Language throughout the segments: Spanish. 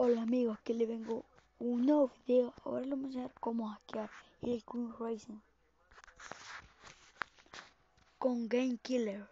Hola amigos, que le vengo un nuevo video. Ahora les vamos a enseñar cómo hackear el Queen Racing con Game Killer.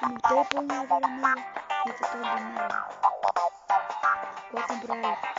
Comprei por uma vermelha e ficou de novo. Vou comprar.